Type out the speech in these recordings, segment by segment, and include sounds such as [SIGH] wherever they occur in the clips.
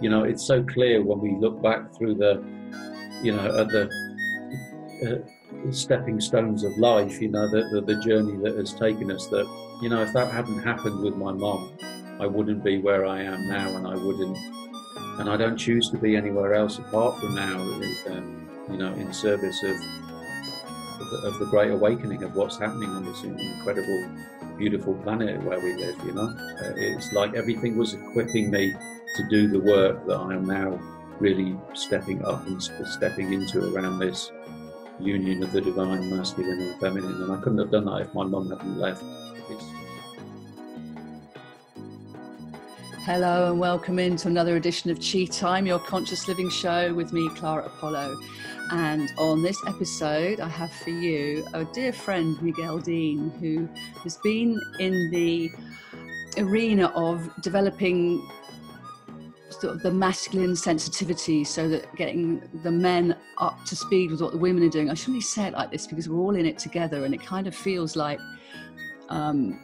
You know, it's so clear when we look back through the, you know, at the uh, stepping stones of life. You know, the, the the journey that has taken us. That you know, if that hadn't happened with my mom, I wouldn't be where I am now, and I wouldn't, and I don't choose to be anywhere else apart from now. Um, you know, in service of of the, of the, great awakening of what's happening on this incredible, beautiful planet where we live. You know, uh, it's like everything was equipping me to do the work that I am now really stepping up and stepping into around this union of the divine masculine and feminine. And I couldn't have done that if my mum hadn't left. It's, Hello and welcome into another edition of Chi Time, your conscious living show with me, Clara Apollo. And on this episode, I have for you a dear friend, Miguel Dean, who has been in the arena of developing sort of the masculine sensitivity so that getting the men up to speed with what the women are doing. I shouldn't really say it like this because we're all in it together and it kind of feels like um,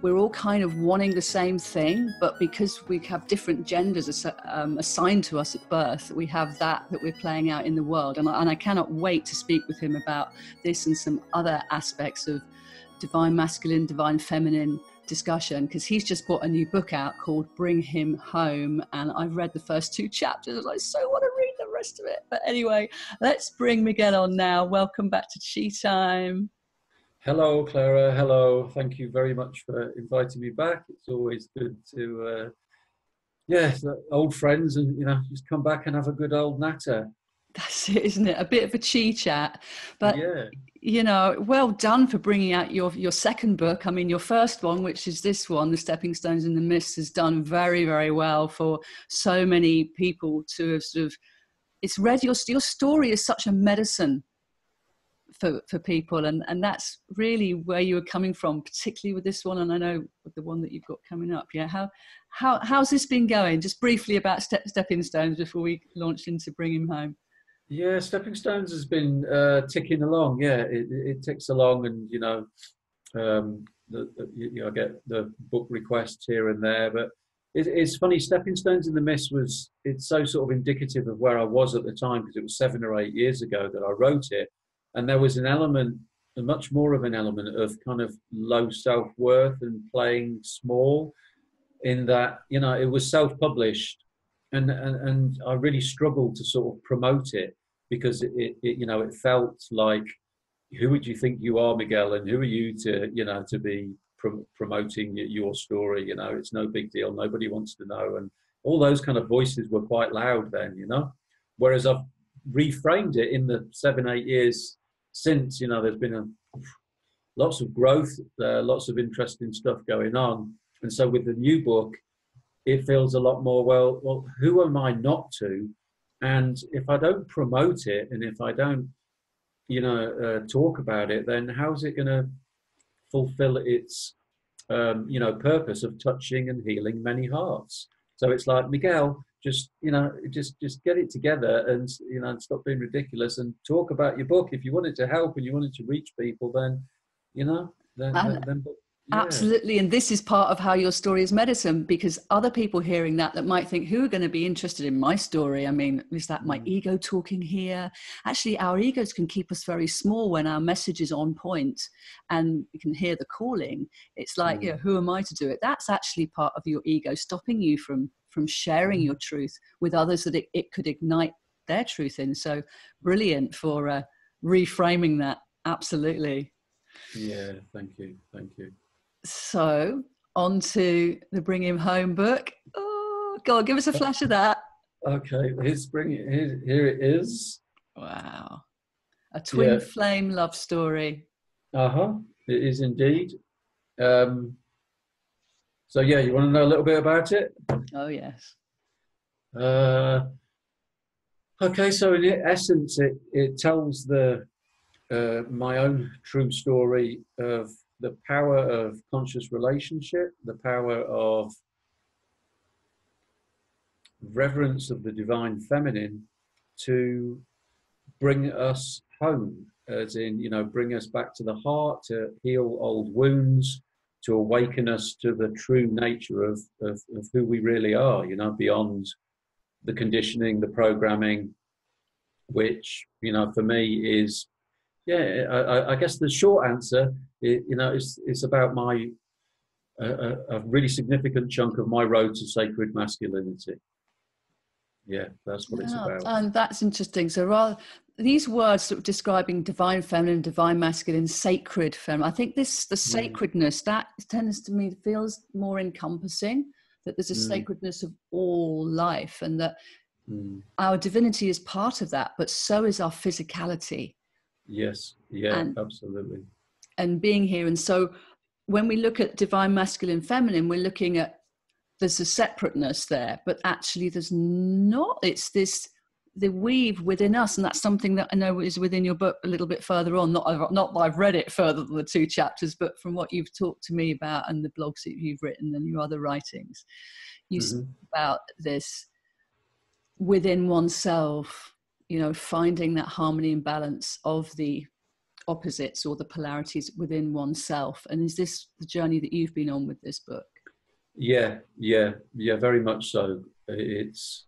we're all kind of wanting the same thing, but because we have different genders um, assigned to us at birth, we have that that we're playing out in the world. And I, and I cannot wait to speak with him about this and some other aspects of divine masculine, divine feminine discussion because he's just brought a new book out called Bring Him Home. And I've read the first two chapters and I so want to read the rest of it. But anyway, let's bring Miguel on now. Welcome back to Chi Time. Hello, Clara. Hello. Thank you very much for inviting me back. It's always good to, uh, yeah, old friends, and you know, just come back and have a good old natter. That's it, isn't it? A bit of a chi chat, but yeah. You know, well done for bringing out your your second book. I mean, your first one, which is this one, "The Stepping Stones in the Mist," has done very, very well for so many people to have sort of. It's read your your story is such a medicine for, for people and, and that's really where you were coming from particularly with this one and i know with the one that you've got coming up yeah how how how's this been going just briefly about step, stepping stones before we launch into bring him home yeah stepping stones has been uh, ticking along yeah it, it ticks along and you know um, the, the, you know, I get the book requests here and there, but it, it's funny. Stepping Stones in the Mist was it's so sort of indicative of where I was at the time because it was seven or eight years ago that I wrote it, and there was an element, a much more of an element of kind of low self worth and playing small. In that, you know, it was self published, and, and and I really struggled to sort of promote it because it, it, you know it felt like who would you think you are, Miguel, and who are you to you know to be promoting your story? You know, it's no big deal. Nobody wants to know, and all those kind of voices were quite loud then. You know, whereas I've reframed it in the seven eight years since, you know, there's been a, lots of growth, uh, lots of interesting stuff going on. And so with the new book, it feels a lot more, well, well, who am I not to? And if I don't promote it and if I don't, you know, uh, talk about it, then how's it going to fulfill its, um, you know, purpose of touching and healing many hearts? So it's like, Miguel, just you know just just get it together and you know and stop being ridiculous and talk about your book if you wanted to help and you wanted to reach people then you know then, then, then yeah. Absolutely. And this is part of how your story is medicine because other people hearing that that might think, who are going to be interested in my story? I mean, is that my mm. ego talking here? Actually, our egos can keep us very small when our message is on point and we can hear the calling. It's like, mm. you know, who am I to do it? That's actually part of your ego stopping you from from sharing your truth with others that it, it could ignite their truth in. So brilliant for uh, reframing that. Absolutely. Yeah, thank you. Thank you. So on to the Bring Him Home book. Oh, God, give us a flash of that. Okay, here's bring it. Here, here it is. Wow, a twin yeah. flame love story. Uh huh. It is indeed. Um, so yeah, you want to know a little bit about it? Oh yes. Uh, okay, so in essence, it it tells the uh, my own true story of the power of conscious relationship, the power of reverence of the divine feminine to bring us home, as in, you know, bring us back to the heart, to heal old wounds, to awaken us to the true nature of, of, of who we really are, you know, beyond the conditioning, the programming, which you know for me is yeah. I, I guess the short answer, you know, is it's about my a, a, really significant chunk of my road to sacred masculinity. Yeah, that's what yeah, it's about. And that's interesting. So rather these words sort of describing divine feminine, divine masculine, sacred feminine. I think this the mm. sacredness that tends to me feels more encompassing. That there's a mm. sacredness of all life, and that mm. our divinity is part of that, but so is our physicality. Yes. Yeah. And, absolutely. And being here, and so when we look at divine masculine feminine we're looking at there's a separateness there but actually there's not it's this the weave within us and that's something that i know is within your book a little bit further on not not that i've read it further than the two chapters but from what you've talked to me about and the blogs that you've written and your other writings you mm-hmm. about this within oneself you know finding that harmony and balance of the opposites or the polarities within oneself. And is this the journey that you've been on with this book? Yeah, yeah, yeah, very much so. It's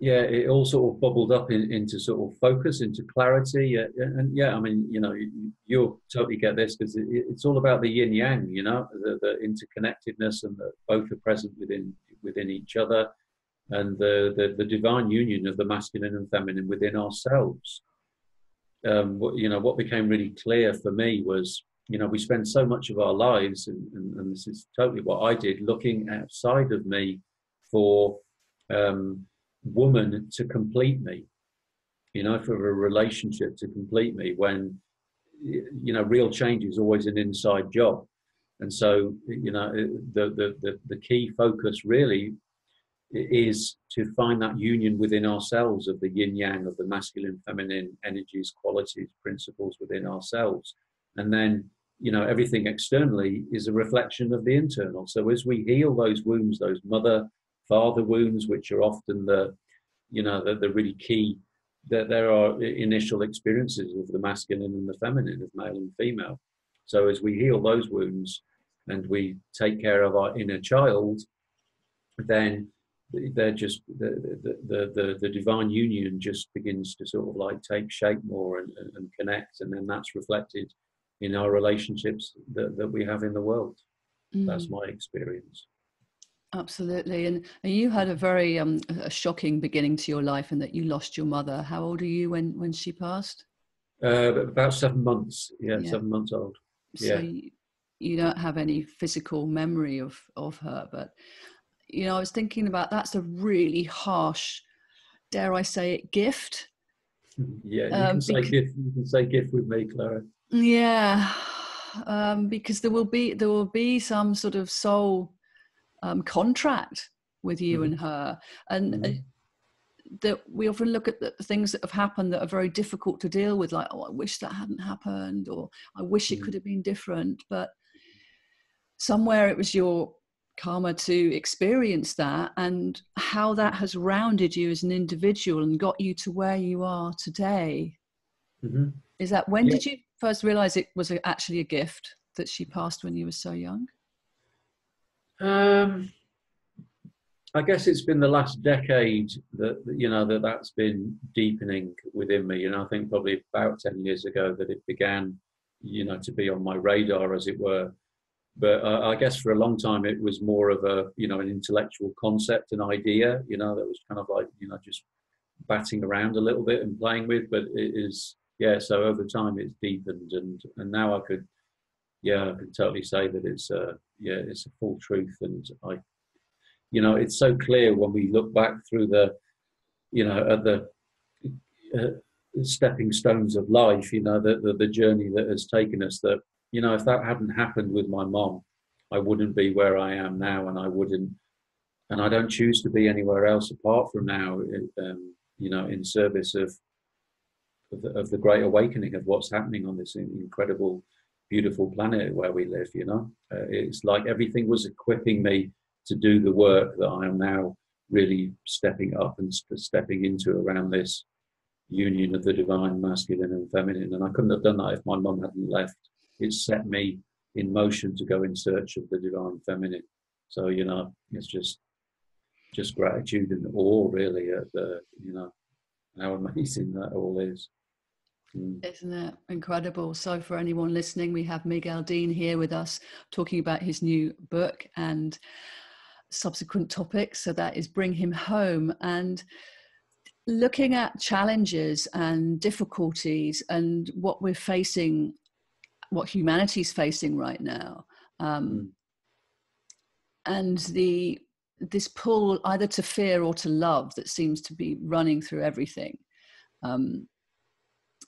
yeah, it all sort of bubbled up in, into sort of focus, into clarity, yeah, and yeah, I mean, you know, you, will totally get this because it, it's all about the yin yang, you know, the, the interconnectedness and that both are present within within each other, and the, the the divine union of the masculine and feminine within ourselves um, you know, what became really clear for me was, you know, we spend so much of our lives, and, and, and this is totally what I did, looking outside of me for um, woman to complete me, you know, for a relationship to complete me when, you know, real change is always an inside job. And so, you know, the, the, the, the key focus really is to find that union within ourselves of the yin yang of the masculine feminine energies qualities principles within ourselves. And then you know everything externally is a reflection of the internal. So as we heal those wounds those mother father wounds which are often the you know the, the really key that there are initial experiences of the masculine and the feminine of male and female. So as we heal those wounds and we take care of our inner child then they're just the, the, the, the, divine union just begins to sort of like take shape more and, and connect and then that's reflected in our relationships that, that we have in the world. Mm. that's my experience. Absolutely and, and you had a very um, a shocking beginning to your life and that you lost your mother. How old are you when when she passed? Uh, about seven months. Yeah, yeah. seven months old. Yeah. so you, you don't have any physical memory of of her but you know, I was thinking about that's a really harsh, dare I say it, gift. [LAUGHS] Yeah, you um, can say because, gift. You can say gift with me, Clara. Yeah, um, because there will be there will be some sort of soul um, contract with you mm-hmm. and her, and. Mm-hmm. that we often look at the things that have happened that are very difficult to deal with, like, oh, I wish that hadn't happened, or I wish it mm. could have been different. But somewhere it was your karma to experience that and how that has rounded you as an individual and got you to where you are today. Mm-hmm. Is that when yeah. did you first realize it was actually a gift that she passed when you were so young? Um, I guess it's been the last decade that you know that that's been deepening within me. You know, I think probably about ten years ago that it began, you know, to be on my radar, as it were. But uh, I guess for a long time it was more of a you know an intellectual concept, an idea, you know, that was kind of like you know just batting around a little bit and playing with. But it is yeah. So over time it's deepened, and and now I could yeah I can totally say that it's uh, yeah it's a full truth, and I you know it's so clear when we look back through the you know at the uh, stepping stones of life you know the, the, the journey that has taken us that you know, if that hadn't happened with my mom, I wouldn't be where I am now, and I wouldn't, and I don't choose to be anywhere else apart from now. Um, you know, in service of of the, of the, great awakening of what's happening on this incredible, beautiful planet where we live. You know, uh, it's like everything was equipping me to do the work that I am now really stepping up and st- stepping into around this union of the divine masculine and feminine. And I couldn't have done that if my mum hadn't left it set me in motion to go in search of the divine feminine. So you know, it's just just gratitude and awe, really, at the you know how amazing that all is. Mm. Isn't it incredible? So, for anyone listening, we have Miguel Dean here with us talking about his new book and subsequent topics. So, that is Bring Him Home. And looking at challenges and difficulties and what we're facing, what humanity's facing right now. Um, mm. And the this pull either to fear or to love that seems to be running through everything. Um,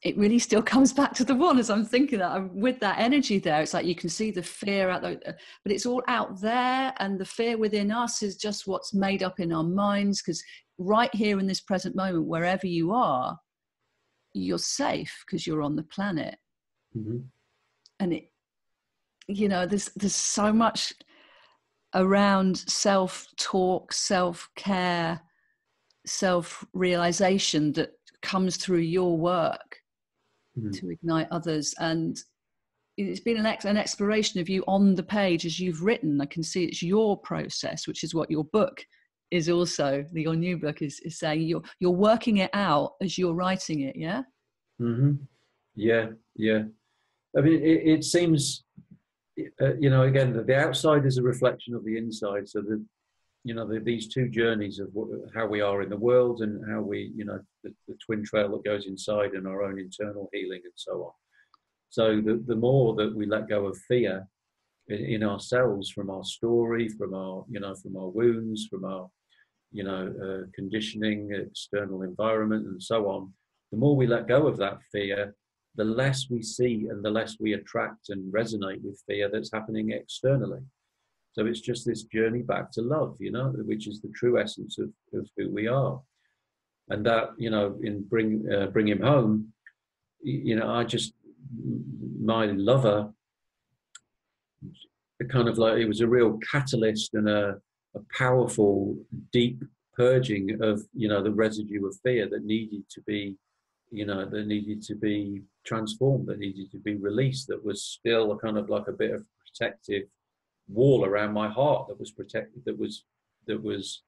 it really still [LAUGHS] comes back to the one as I'm thinking that I'm with that energy there. It's like you can see the fear out there, but it's all out there, and the fear within us is just what's made up in our minds. Because right here in this present moment, wherever you are, you're safe because you're on the planet, mm-hmm. And it, you know, there's there's so much around self-talk, self-care, self-realization that comes through your work mm-hmm. to ignite others. And it's been an, ex- an exploration of you on the page as you've written. I can see it's your process, which is what your book is also. Your new book is, is saying you're you're working it out as you're writing it. Yeah. Mm-hmm. Yeah. Yeah. I mean, it, it seems, uh, you know, again, the, the outside is a reflection of the inside. So the you know the, these two journeys of how we are in the world and how we you know the, the, twin trail that goes inside and our own internal healing and so on so the, the more that we let go of fear in, in ourselves from our story from our you know from our wounds from our you know uh, conditioning external environment and so on the more we let go of that fear the less we see and the less we attract and resonate with fear that's happening externally so it's just this journey back to love, you know, which is the true essence of, of who we are. And that, you know, in bring uh, bring him home, you know, I just my lover, kind of like it was a real catalyst and a, a powerful, deep purging of you know the residue of fear that needed to be you know that needed to be transformed that needed to be released that was still a kind of like a bit of protective wall around my heart that was protected, that was that was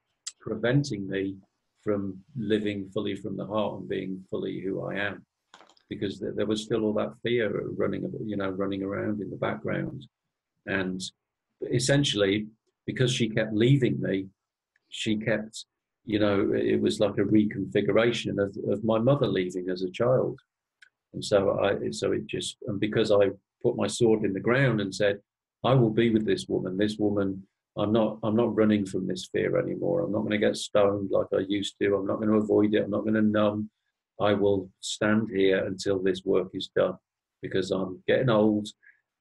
preventing me from living fully from the heart and being fully who I am, because there was still all that fear running, you know, running around in the background, and essentially because she kept leaving me, she kept, you know, it was like a reconfiguration of, of my mother leaving as a child, and so I, so it just, and because I put my sword in the ground and said, I will be with this woman. This woman, I'm not, I'm not running from this fear anymore. I'm not going to get stoned like I used to. I'm not going to avoid it. I'm not going to numb. I will stand here until this work is done because I'm getting old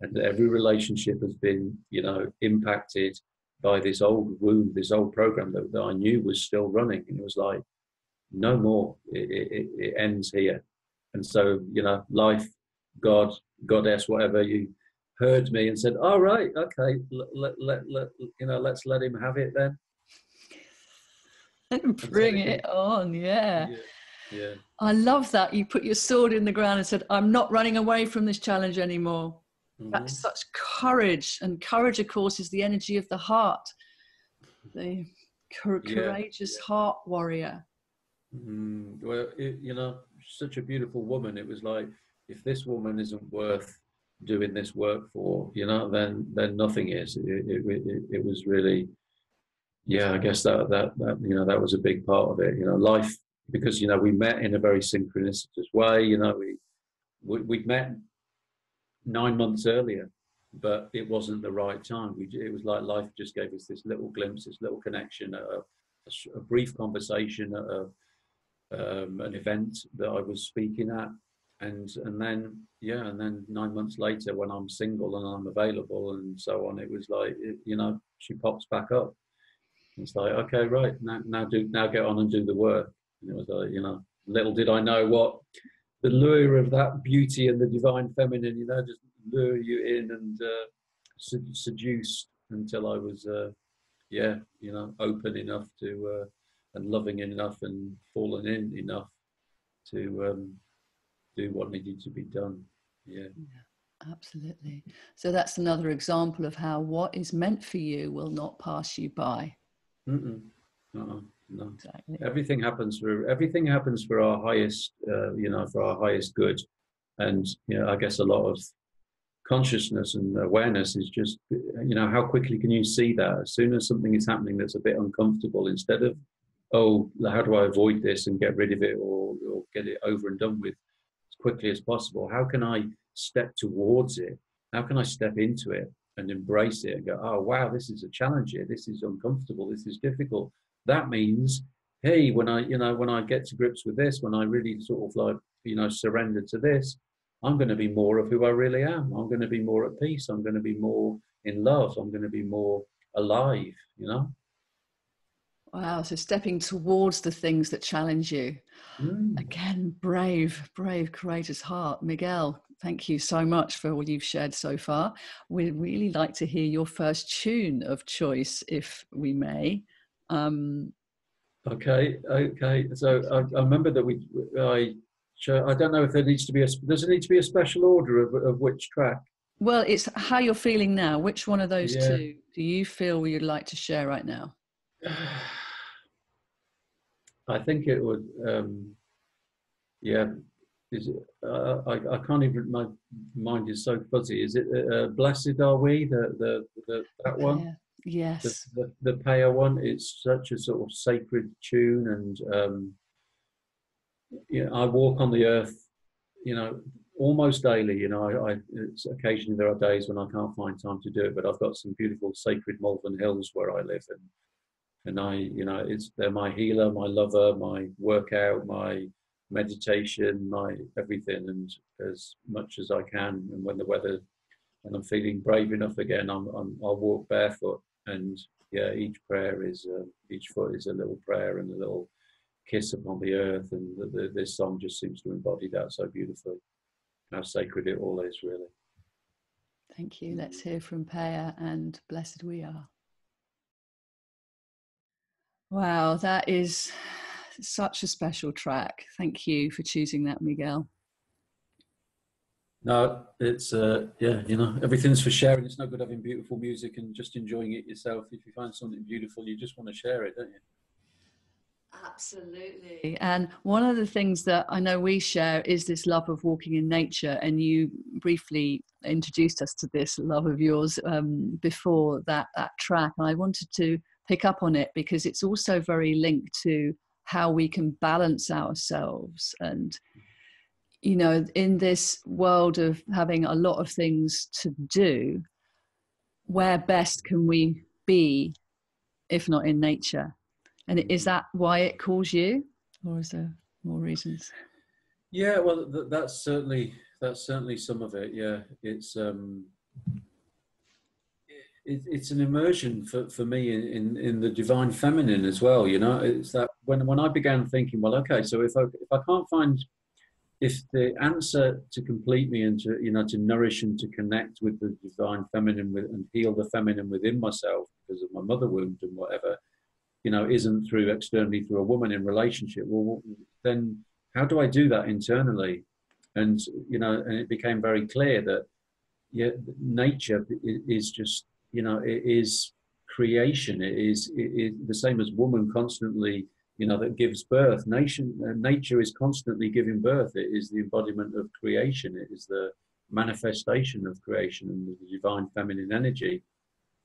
and every relationship has been, you know, impacted by this old wound, this old program that, that I knew was still running. And it was like, no more. It, it, it ends here. And so, you know, life, God, goddess, whatever you heard me and said, "All right, okay, let, let, let, you know, let's let him have it then." [LAUGHS] Bring it on, yeah. yeah. Yeah. I love that you put your sword in the ground and said, "I'm not running away from this challenge anymore." Mm-hmm. That's such courage, and courage, of course, is the energy of the heart, the courageous yeah. heart warrior. Mm, well, it, you know, such a beautiful woman. It was like, if this woman isn't worth doing this work for, you know, then then nothing is. It, it, it, it, was really, yeah, I guess that that that you know that was a big part of it. You know, life because you know we met in a very synchronicitous way. You know, we we we met nine months earlier, but it wasn't the right time. We it was like life just gave us this little glimpse, this little connection, a, a, brief conversation at a, um, an event that I was speaking at, and and then yeah and then nine months later when i'm single and i'm available and so on it was like it, you know she pops back up. It's like okay right now now do now get on and do the work. And it was like you know little did i know what the lure of that beauty and the divine feminine you know just lure you in and uh, seduce until i was uh, yeah you know open enough to uh, and loving enough and fallen in enough to um, do what needed to be done. Yeah. yeah. Absolutely. So that's another example of how what is meant for you will not pass you by. Mm-mm. uh-uh, no. Exactly. Everything happens for everything happens for our highest, uh, you know, for our highest good, and you know, I guess a lot of consciousness and awareness is just, you know, how quickly can you see that? As soon as something is happening that's a bit uncomfortable, instead of, oh, how do I avoid this and get rid of it or, or get it over and done with as quickly as possible? How can I step towards it? How can I step into it and embrace it and go, oh, wow, this is a challenge here. This is uncomfortable. This is difficult. That means, hey, when I, you know, when I get to grips with this, when I really sort of like, you know, surrender to this, I'm going to be more of who I really am. I'm going to be more at peace. I'm going to be more in love. I'm going to be more alive, you know? Wow. So stepping towards the things that challenge you. Mm. Again, brave, brave, courageous heart. Miguel, Thank you so much for all you've shared so far. We'd really like to hear your first tune of choice, if we may. Um, okay, okay. So I, I, remember that we, I, I don't know if there needs to be a, does it need to be a special order of, of which track? Well, it's how you're feeling now. Which one of those yeah. two do you feel you'd like to share right now? [SIGHS] I think it would, um, yeah, is it, uh, I, I can't even, my mind is so fuzzy. Is it uh, uh Blessed Are We, the, the, the that one? Yes. The, the, the Peia one. It's such a sort of sacred tune. And, um, you know, I walk on the earth, you know, almost daily. You know, I, I occasionally there are days when I can't find time to do it, but I've got some beautiful sacred Malvern Hills where I live. And, and I, you know, it's, they're my healer, my lover, my workout, my, meditation, my everything, and as much as I can. And when the weather, and I'm feeling brave enough again, I'm, i will walk barefoot. And yeah, each prayer is uh, each foot is a little prayer and a little kiss upon the earth. And the, the, this song just seems to embody that so beautifully. How sacred it all is, really. Thank you. Let's hear from Peia and Blessed We Are. Wow, that is such a special track. Thank you for choosing that, Miguel. No, it's uh, yeah, you know, everything's for sharing. It's no good having beautiful music and just enjoying it yourself. If you find something beautiful, you just want to share it, don't you? Absolutely. And one of the things that I know we share is this love of walking in nature. And you briefly introduced us to this love of yours um, before that that track. And I wanted to pick up on it because it's also very linked to how we can balance ourselves. And you know in this world of having a lot of things to do where best can we be if not in nature? And is that why it calls you or is there more reasons? Yeah well that's certainly that's certainly some of it yeah. It's um it, it's an immersion for, for me in, in, the divine feminine as well. You know, it's that when, when I began thinking, well, okay, so if I, if I can't find, if the answer to complete me and to, you know, to nourish and to connect with the divine feminine with, and heal the feminine within myself because of my mother wound and whatever, you know, isn't through externally through a woman in relationship, well, then how do I do that internally? And, you know, and it became very clear that, yeah, nature is just you know, it is creation. It is, the same as woman constantly, you know, that gives birth. Nation, uh, nature is constantly giving birth. It is the embodiment of creation. It is the manifestation of creation and the divine feminine energy.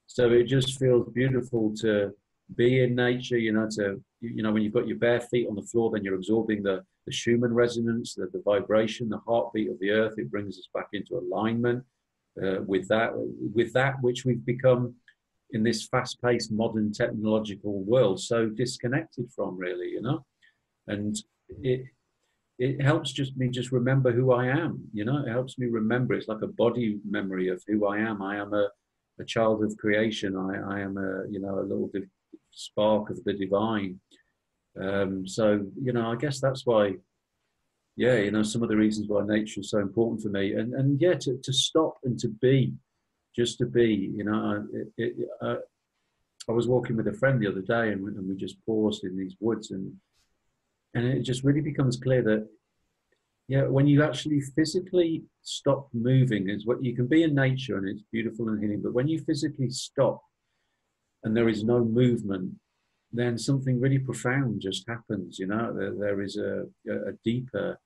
So it just feels beautiful to be in nature, you know, to, you know, when you've got your bare feet on the floor, then you're absorbing the, the Schumann resonance, the, the vibration, the heartbeat of the earth. It brings us back into alignment uh, with that with that which we've become in this fast-paced modern technological world so disconnected from really you know? And it it helps just me just remember who I am you know? It helps me remember. It's like a body memory of who I am. I am a, a child of creation. I, I am a you know a little spark of the divine. Um, so you know I guess that's why yeah, you know, some of the reasons why nature is so important for me, and and yeah, to, to stop and to be, just to be, you know, it, it, uh, I was walking with a friend the other day, and we, and we just paused in these woods, and and it just really becomes clear that, yeah, when you actually physically stop moving, is what you can be in nature, and it's beautiful and healing, but when you physically stop, and there is no movement, then something really profound just happens. You know, there, there is a, a deeper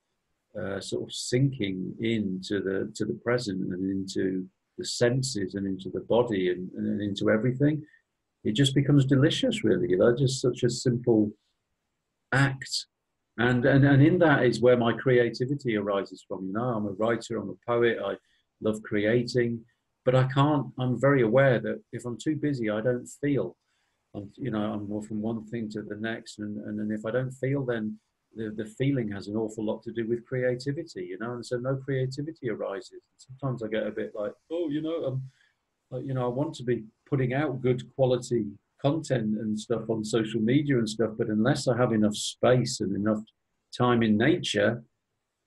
uh, sort of sinking into the to the present and into the senses and into the body and, and into everything. It just becomes delicious, really. You know, just such a simple act. And, and and in that is where my creativity arises from. You know, I'm a writer, I'm a poet, I love creating, but I can't. I'm very aware that if I'm too busy, I don't feel. You know, I'm more from one thing to the next, and, and and if I don't feel, then the, the feeling has an awful lot to do with creativity, you know, and so no creativity arises. Sometimes I get a bit like, oh, you know, um, uh, you know, I want to be putting out good quality content and stuff on social media and stuff, but unless I have enough space and enough time in nature,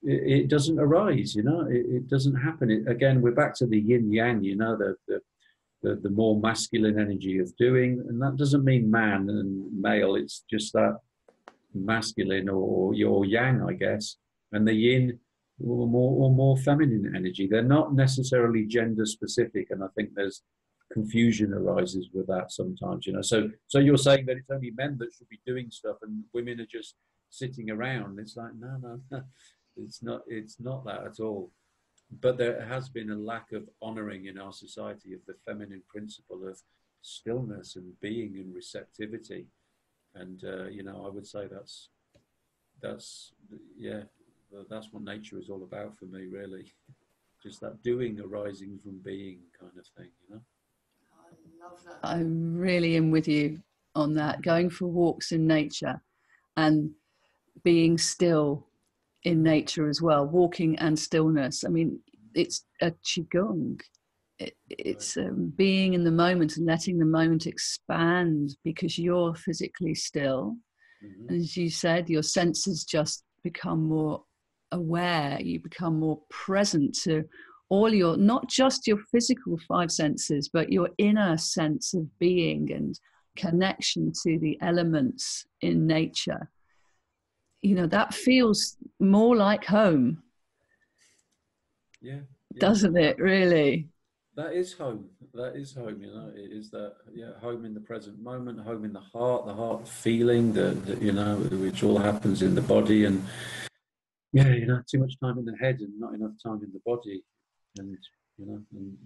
it, it doesn't arise, you know, it, it doesn't happen. It, again, we're back to the yin yang, you know, the, the the, the more masculine energy of doing, and that doesn't mean man and male. It's just that masculine or your yang, I guess, and the yin or more or more feminine energy. They're not necessarily gender specific, and I think there's confusion arises with that sometimes. You know, so so you're saying that it's only men that should be doing stuff, and women are just sitting around. It's like no, no, no. [LAUGHS] It's not. It's not that at all. But there has been a lack of honouring in our society of the feminine principle of stillness and being and receptivity and uh, you know, I would say that's that's yeah, that's what nature is all about for me, really. [LAUGHS] Just that doing arising from being kind of thing, you know. I love that. I really am with you on that. Going for walks in nature and being still in nature as well, walking and stillness. I mean, it's a qigong it, it's um, being in the moment and letting the moment expand because you're physically still. Mm-hmm. As you said, your senses just become more aware, you become more present to all your, not just your physical five senses, but your inner sense of being and connection to the elements in nature. You know, that feels more like home. Yeah. yeah. Doesn't it, really? that is home. That is home. You know, it is that yeah, home in the present moment, home in the heart, the heart feeling that, you know, which all happens in the body, and yeah, you know, too much time in the head and not enough time in the body, and you know, and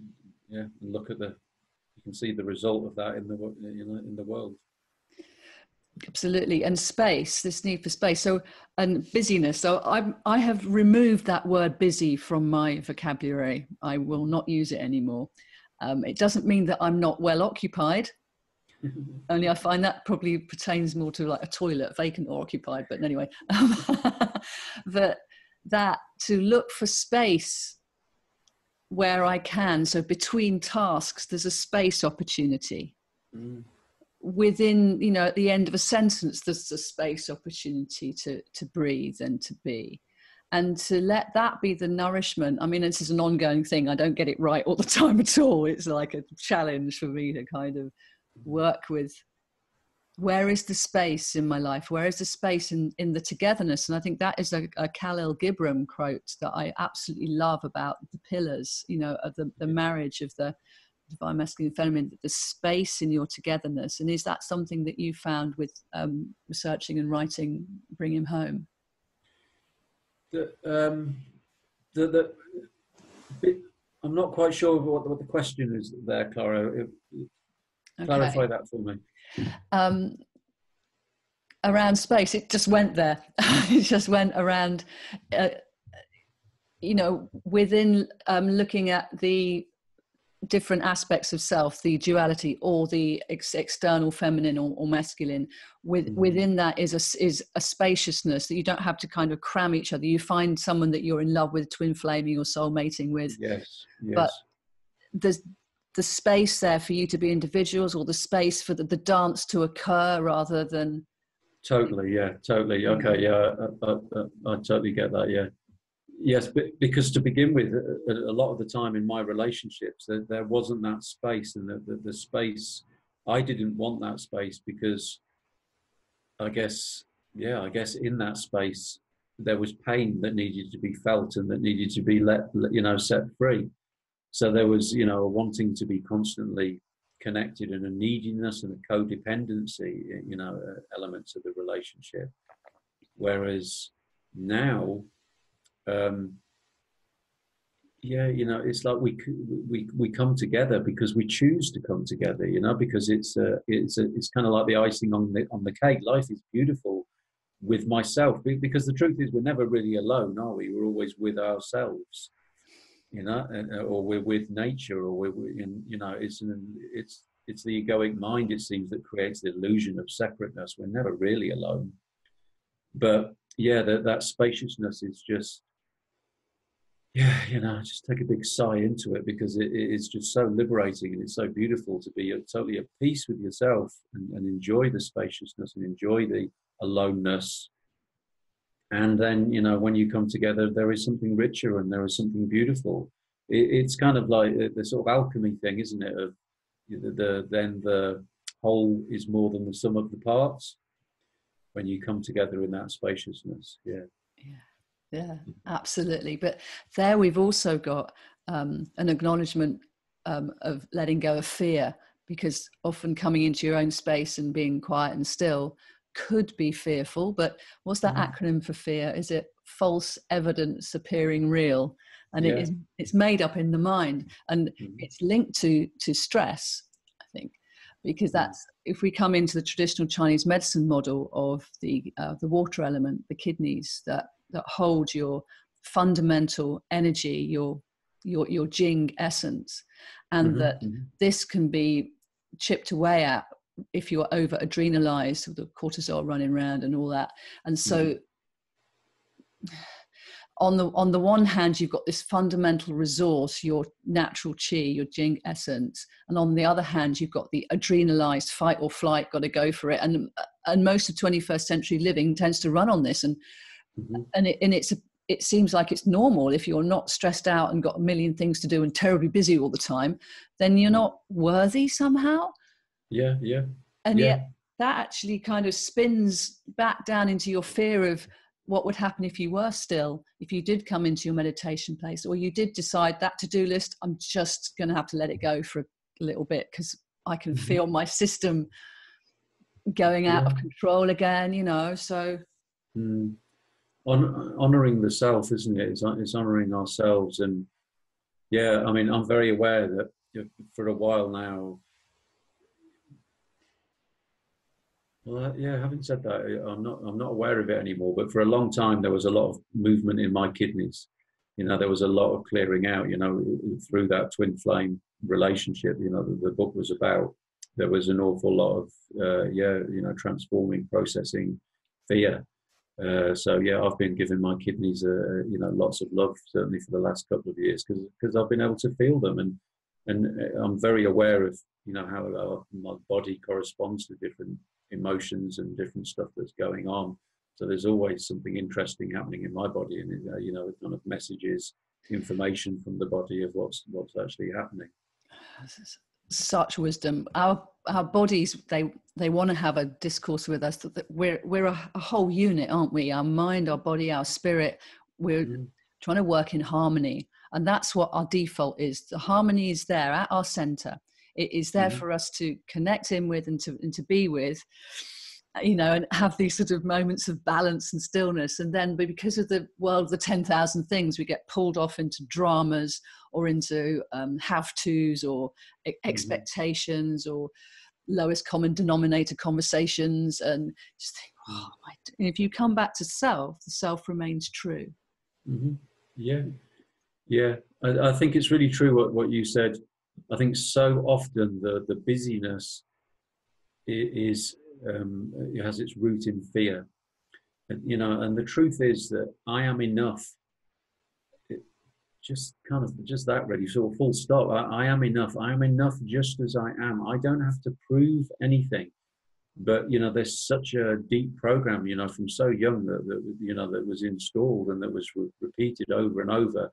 yeah, and look at the, you can see the result of that in the you know in the world absolutely and space this need for space. So and busyness. So i i have removed that word busy from my vocabulary. I will not use it anymore. Um, it doesn't mean that i'm not well occupied. [LAUGHS] Only i find that probably pertains more to like a toilet vacant or occupied but anyway. [LAUGHS] That that to look for space where i can so between tasks there's a space opportunity. Mm within you know at the end of a sentence there's a space opportunity to to breathe and to be. And to let that be the nourishment i mean this is an ongoing thing i don't get it right all the [LAUGHS] time at all. It's like a challenge for me to kind of work with where is the space in my life? Where is the space in, in the togetherness? And i think that is a, a khalil gibran quote that i absolutely love about the pillars you know of the, the marriage of the divine masculine feminine the space in your togetherness and is that something that you found with um, researching and writing bring him home? The, um, the, the, i'm not quite sure what, what the question is there clara. Clarify okay. that for me. Um, around space it just went there. [LAUGHS] It just went around uh, you know within um, looking at the different aspects of self the duality or the ex- external feminine or, or masculine. With, mm-hmm. within that is a, is a spaciousness that you don't have to kind of cram each other. You find someone that you're in love with twin flaming or soul mating with. Yes, yes. but there's the space there for you to be individuals or the space for the, the dance to occur rather than totally yeah totally. Okay yeah I, I, I, I totally get that yeah yes because to begin with a, a, lot of the time in my relationships there, wasn't that space and the, the, space i didn't want that space because i guess yeah i guess in that space there was pain that needed to be felt and that needed to be let you know set free so there was you know wanting to be constantly connected and a neediness and a codependency, you know, uh, elements of the relationship. Whereas now, um, yeah, you know, it's like we we we come together because we choose to come together, you know, because it's uh, it's a, it's kind of like the icing on the on the cake. Life is beautiful with myself because the truth is we're never really alone, are we? We're always with ourselves, you know, uh, or we're with nature, or we're in, you know, it's an, it's it's the egoic mind it seems that creates the illusion of separateness. We're never really alone, but yeah, that that spaciousness is just yeah, you know, just take a big sigh into it because it, it's just so liberating and it's so beautiful to be totally at peace with yourself and, and enjoy the spaciousness and enjoy the aloneness. And then, you know, when you come together, there is something richer and there is something beautiful. It, it's kind of like the sort of alchemy thing, isn't it? Of the, the then the whole is more than the sum of the parts when you come together in that spaciousness. Yeah. Yeah. Yeah, absolutely. But there we've also got um, an acknowledgement um, of letting go of fear because often coming into your own space and being quiet and still could be fearful, but what's that mm. acronym for fear? Is it false evidence appearing real? And yeah. it is it's made up in the mind and mm. it's linked to to stress, I think, because mm-hmm. that's if we come into the traditional Chinese medicine model of the uh, the water element, the kidneys that that hold your fundamental energy, your your your Jing essence, and mm-hmm, that mm-hmm. this can be chipped away at if you're over adrenalized with the cortisol running around and all that and so mm-hmm. [SIGHS] on the on the one hand you've got this fundamental resource your natural chi your jing essence and on the other hand you've got the adrenalized fight or flight got to go for it and and most of 21st century living tends to run on this and mm-hmm. and it, and it's a, it seems like it's normal if you're not stressed out and got a million things to do and terribly busy all the time then you're mm-hmm. not worthy somehow yeah, yeah. And yeah. yet that actually kind of spins back down into your fear of what would happen if you were still, if you did come into your meditation place, or you did decide that to do list, I'm just going to have to let it go for a little bit because I can mm-hmm. feel my system going out yeah. of control again, you know. So, mm. On, honoring the self, isn't it? It's, it's honoring ourselves. And yeah, I mean, I'm very aware that for a while now, Well, yeah, having said that, I'm not I'm not aware of it anymore. But for a long time, there was a lot of movement in my kidneys. You know, there was a lot of clearing out. You know, through that twin flame relationship. You know, the, the book was about. There was an awful lot of uh, yeah, you know, transforming, processing fear. Uh, so yeah, I've been giving my kidneys, uh, you know, lots of love certainly for the last couple of years because because I've been able to feel them and and uh, I'm very aware of you know how uh, my body corresponds to different emotions and different stuff that's going on. So there's always something interesting happening in my body, and uh, you know, kind of messages, information from the body of what's what's actually happening. Such wisdom. Our our bodies they they want to have a discourse with us. That we're we're a, a whole unit, aren't we? Our mind, our body, our spirit. We're mm. trying to work in harmony, and that's what our default is. The harmony is there at our center it is there mm-hmm. for us to connect in with and to, and to be with you know, and have these sort of moments of balance and stillness. And then, but because of the world of the 10,000 things, we get pulled off into dramas or into um, have tos or mm-hmm. expectations or lowest common denominator conversations. And just think, oh, and if you come back to self, the self remains true. Mm-hmm. Yeah. Yeah. I, I, think it's really true what, what you said I think so often the, the busyness is um, it has its root in fear. And, you know, and the truth is that I am enough. It just kind of just that really, of full stop. I, I am enough. I am enough just as I am. I don't have to prove anything. But you know, there's such a deep program, you know, from so young that, that you know that was installed and that was re- repeated over and over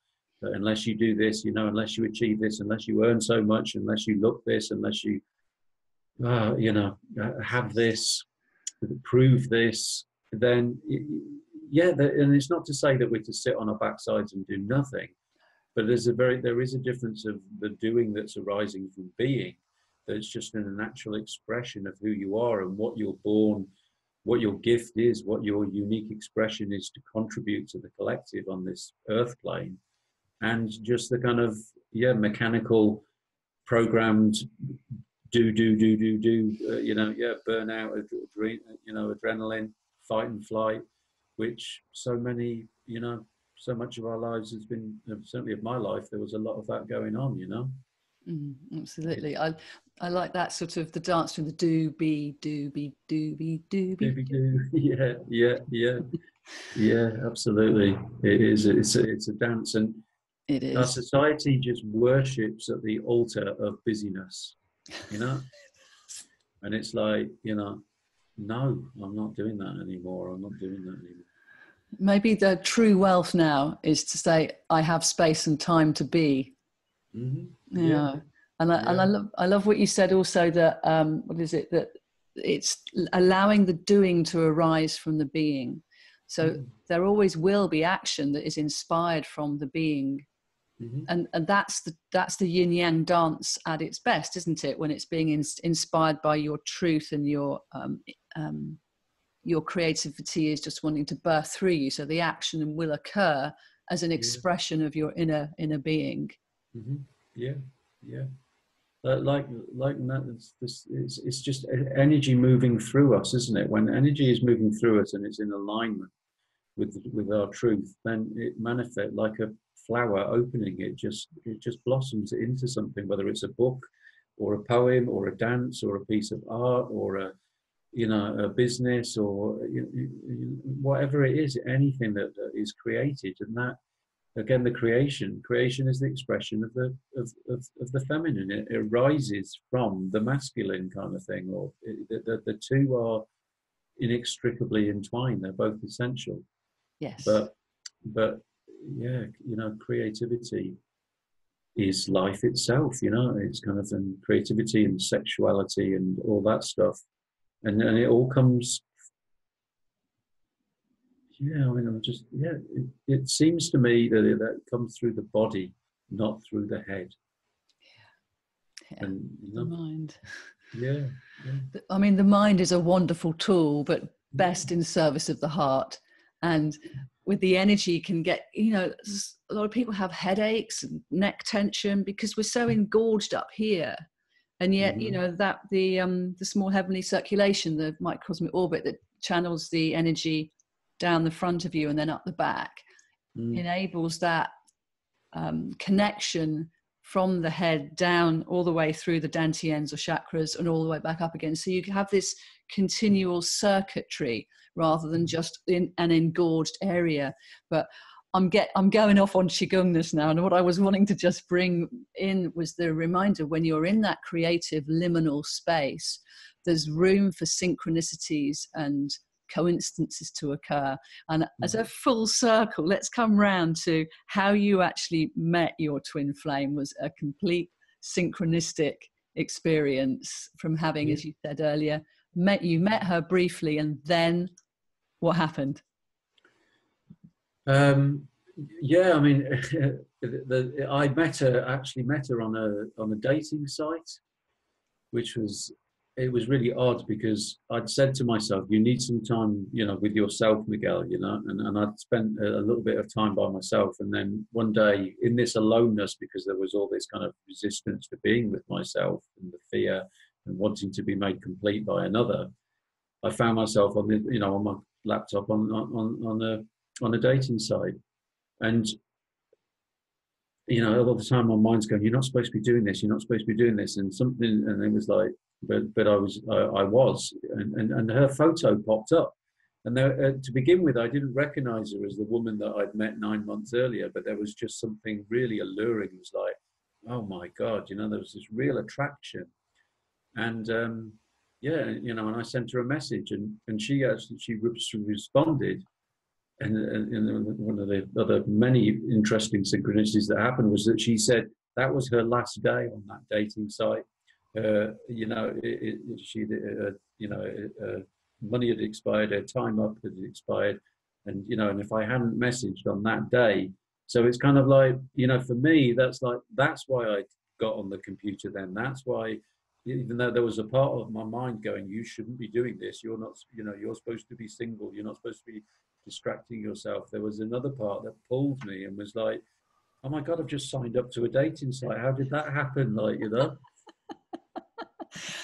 unless you do this, you know, unless you achieve this, unless you earn so much, unless you look this, unless you, uh, you know, uh, have this, prove this, then yeah, and it's not to say that we're to sit on our backsides and do nothing, but there's a very there is a difference of the doing that's arising from being, that it's just a natural expression of who you are and what you're born what your gift is what your unique expression is to contribute to the collective on this earth plane and just the kind of yeah mechanical programmed do do do do do uh, you know yeah burnout adre- you know adrenaline fight and flight which so many you know so much of our lives has been certainly of my life there was a lot of that going on you know? Mm, absolutely. I i like that sort of the dance from the do be do be do be do be do, do. [LAUGHS] yeah yeah yeah. Yeah absolutely. It is it's a, it's a dance and it is. our society just worships at the altar of busyness you know and it's like you know no i'm not doing that anymore i'm not doing that anymore maybe the true wealth now is to say i have space and time to be mm-hmm. yeah. yeah and I, yeah. and I love I love what you said also that um what is it that it's allowing the doing to arise from the being so mm. there always will be action that is inspired from the being mm-hmm. and and that's the that's the yin yang dance at its best isn't it when it's being in, inspired by your truth and your um, um, your creativity is just wanting to birth through you so the action will occur as an expression yeah. of your inner inner being mm-hmm. yeah yeah uh, like like that it's, this, it's, it's just energy moving through us isn't it when energy is moving through us and it's in alignment with with our truth then it manifests like a flower opening it just it just blossoms into something whether it's a book or a poem or a dance or a piece of art or a you know a business or you, you, whatever it is anything that, is created. And that again the creation creation is the expression of the of, of, of the feminine. It, it, arises from the masculine kind of thing or it, the, the two are inextricably entwined. They're both essential yes. But but yeah you know creativity is life itself you know it's kind of and creativity and sexuality and all that stuff. And and it all comes yeah i mean i'm just yeah it, it seems to me that it, that comes through the body not through the head. Yeah, yeah. and you know, the mind. Yeah, yeah. I mean the mind is a wonderful tool but best in service of the heart and with the energy can get you know a lot of people have headaches and neck tension because we're so engorged up here and yet mm-hmm. you know that the um the small heavenly circulation the microcosmic orbit that channels the energy down the front of you and then up the back mm. enables that um, connection from the head down all the way through the dantians or chakras and all the way back up again. So you have this continual circuitry rather than mm-hmm. just in an engorged area. But I'm get I'm going off on qigongness now, and what I was wanting to just bring in was the reminder when you're in that creative liminal space, there's room for synchronicities and coincidences to occur. And as a mm-hmm. full circle, let's come round to how you actually met your twin flame was a complete synchronistic experience from having, as you said earlier, met you met her briefly, and then what happened? Um, yeah, I mean, [LAUGHS] the, the, I met her actually met her on a on a dating site, which was it was really odd because I'd said to myself, "You need some time, you know, with yourself, Miguel." You know, and, and I'd spent a, little bit of time by myself, and then one day in this aloneness, because there was all this kind of resistance to being with myself and the fear and wanting to be made complete by another, I found myself on the you know on my laptop on on on a on a dating site, and you know, a all the time my mind's going, "You're not supposed to be doing this. You're not supposed to be doing this," and something, and it was like, but but I was I, I was, and, and and her photo popped up, and there, uh, to begin with, I didn't recognise her as the woman that I'd met nine months earlier, but there was just something really alluring. It was like, oh my god, you know, there was this real attraction, and um, yeah, you know, and I sent her a message, and and she actually she responded and, and, one of the other many interesting synchronicities that happened was that she said that was her last day on that dating site. Uh, you know, it, it, she, uh, you know, uh, money had expired, her time up had expired, and you know, and if I hadn't messaged on that day, so it's kind of like, you know, for me, that's like that's why I got on the computer then. That's why even though there was a part of my mind going, "You shouldn't be doing this. You're not. You know, you're supposed to be single. You're not supposed to be distracting yourself." There was another part that pulled me and was like, "Oh my god, I've just signed up to a dating site. How did that happen?" Like, you know. [LAUGHS]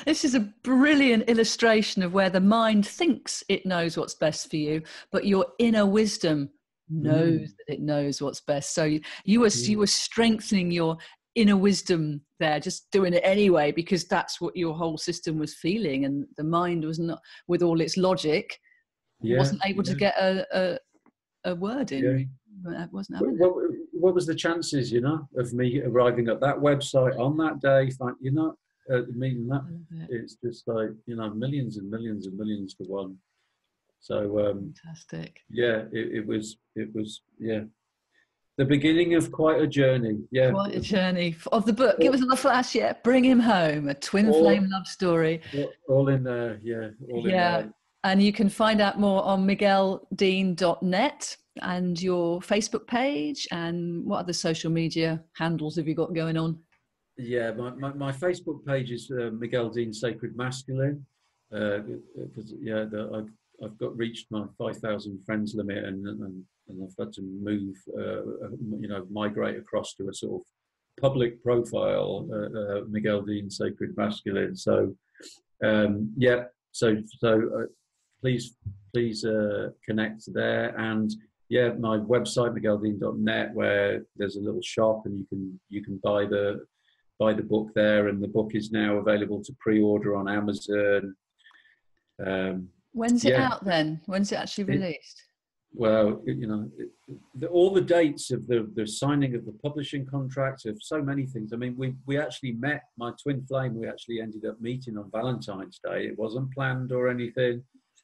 This is a brilliant illustration of where the mind thinks it knows what's best for you, but your inner wisdom knows mm. that it knows what's best. So you, you were mm. you were strengthening your inner wisdom there, just doing it anyway because that's what your whole system was feeling, and the mind was not with all its logic yeah, wasn't able yeah. to get a, a, a word in. Yeah. wasn't what, what, what, was the chances, you know, of me arriving at that website on that day? You know, uh, meaning that it's just like you know millions and millions and millions to one. So um, fantastic. Yeah, it, it was. It was. Yeah, the beginning of quite a journey. Yeah, quite a journey of the book. Give us a flash. Yeah, bring him home. A twin all, flame love story. All in there. Yeah. all yeah. There. And you can find out more on migueldean.net and your Facebook page. And what other social media handles have you got going on? Yeah, my, my, my Facebook page is uh, Miguel Dean Sacred Masculine. Because uh, yeah, the, I've I've got reached my five thousand friends limit, and, and and I've had to move, uh, you know, migrate across to a sort of public profile, uh, uh, Miguel Dean Sacred Masculine. So um, yeah, so so uh, please please connect there and yeah, my website migueldean.net where there's a little shop and you can you can buy the buy the book there, and the book is now available to pre-order on Amazon. Um, When's it yeah. out then? When's it actually released? It, well, you know, it, the, all the dates of the, the signing of the publishing contract of so many things. I mean, we we actually met my twin flame. We actually ended up meeting on Valentine's Day. It wasn't planned or anything.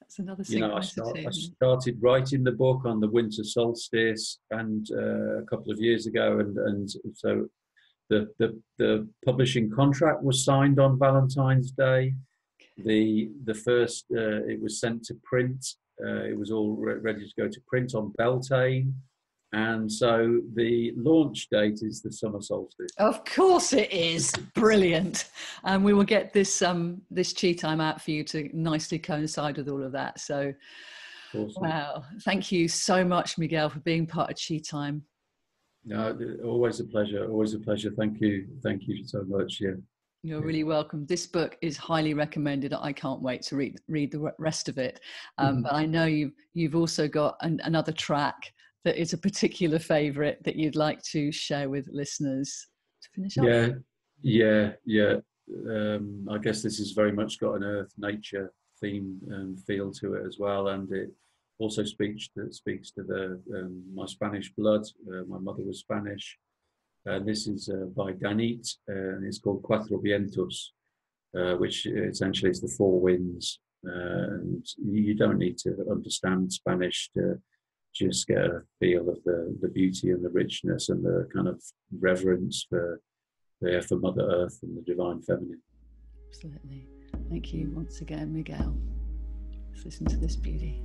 That's another. You know, I, start, I started writing the book on the winter solstice, and uh, a couple of years ago, and and so the, the, the publishing contract was signed on Valentine's Day. The, the first, uh, it was sent to print. Uh, it was all re- ready to go to print on Beltane. And so the launch date is the summer solstice. Of course it is. Brilliant. And we will get this um this chi time out for you to nicely coincide with all of that. So awesome. wow. Thank you so much, Miguel, for being part of Chi Time. No, always a pleasure. Always a pleasure. Thank you. Thank you so much. Yeah. You're really welcome. This book is highly recommended. I can't wait to read read the rest of it. Um, mm-hmm. But I know you've you've also got an, another track that is a particular favourite that you'd like to share with listeners to finish off. Yeah, yeah, yeah. Um, I guess this has very much got an earth nature theme and feel to it as well, and it also speaks to, speaks to the um, my Spanish blood. Uh, my mother was Spanish. And this is uh, by Danit, uh, and it's called Cuatro Vientos, uh, which essentially is the four winds. Uh, and you don't need to understand Spanish to just get a feel of the, the beauty and the richness and the kind of reverence for, there for Mother Earth and the divine feminine. Absolutely. Thank you once again, Miguel. Let's listen to this beauty.